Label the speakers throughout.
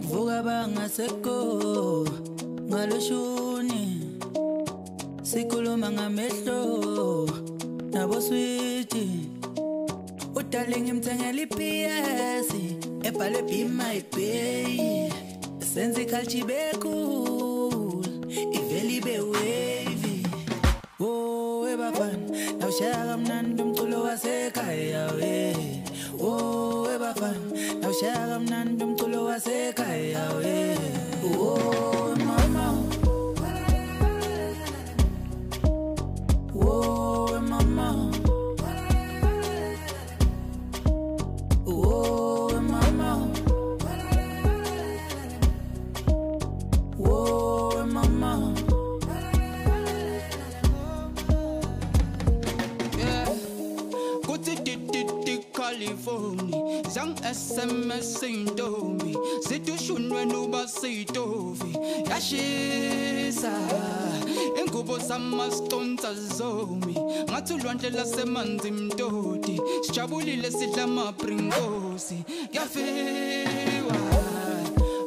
Speaker 1: vuka bangasekho ngaloshuni. Sikhuluma ngamehlo nabo switi udale ngimthengela ips ebhalwe be my bay senze ikhalchi becool ivele ibe wavy. Oh ebafana nawushaya kamnandi umculo wasekhaya we. Oh ebafana nawushaya kamnandi
Speaker 2: sai ka yi aure. ngi-sms intombi shunwe nuba uba siyitovi yashisa. Ingubo zamastonsa zomi ngathi ulwandle lasemanzi mtoti. Sijabulile sidla amabringosi kuyafiwa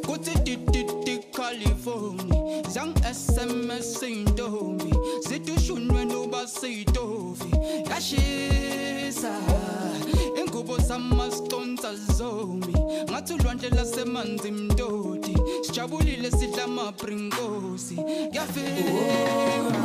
Speaker 2: kuthi dididicalifoni Zang SMS intombi shunwe nuba uba siyitovi yashisa. Ingubo samastonsa zomi Ngathi ulwandle lasemanzi mtoti Sijabulile sidla amabringosi Yafiwa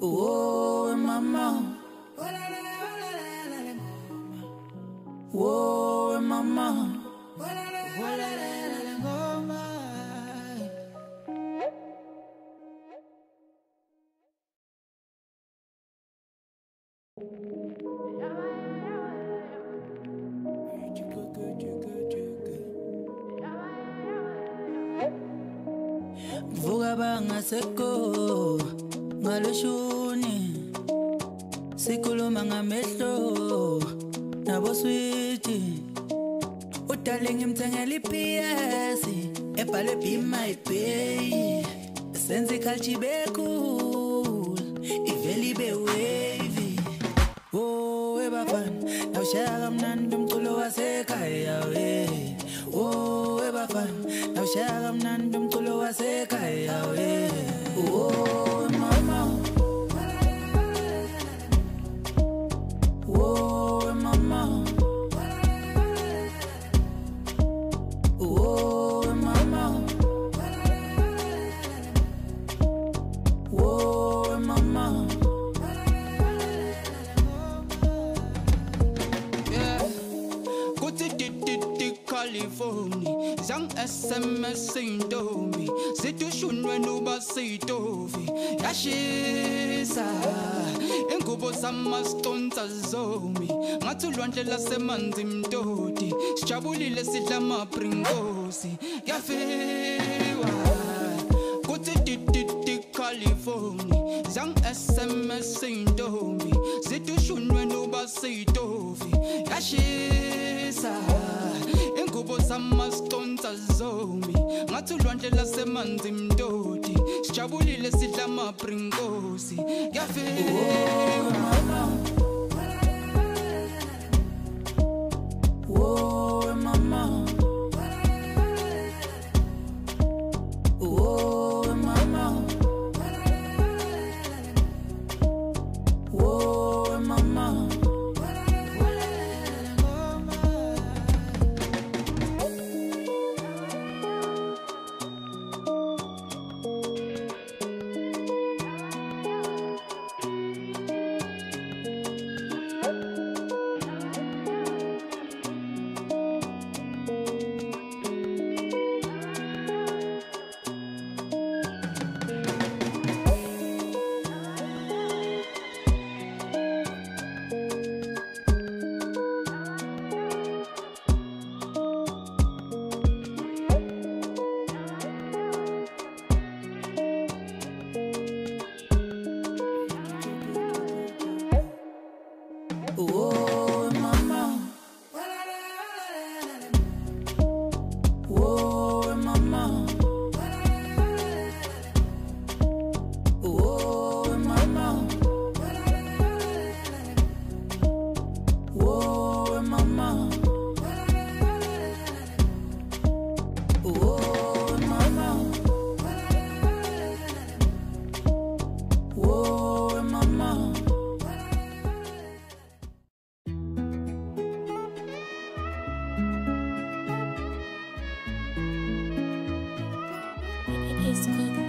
Speaker 1: Whoa, in my mouth. Whoa, in my mouth. Vuga bangaseko ngaloshuni sikhuluma ngamehlo nabo switi udale ngimthengela ips ebhalwe be my bay senze ikhalchi becool ivele ibe wavy. Oh ebafana nawushaya kamnandi umculo wasekhaya we. Oh ebafana nawushaya kamnandi umculo wasekhaya we. Oh
Speaker 2: sms intombi zidushunwe nuba sitovi yashisa ingubo samastonsa zomi. Ngathi ulwandle lasemanzi mtoti sijabulile sidla amabrinkosi kuyafiwa kuthi tititi california. Zang sms intombi zidushunwe nuba sitovi yashisa ingubo samastonsa zomi ngathi ulwandle lasemanzi mtoti sijabulile sidla
Speaker 1: Oh mama
Speaker 3: It's good.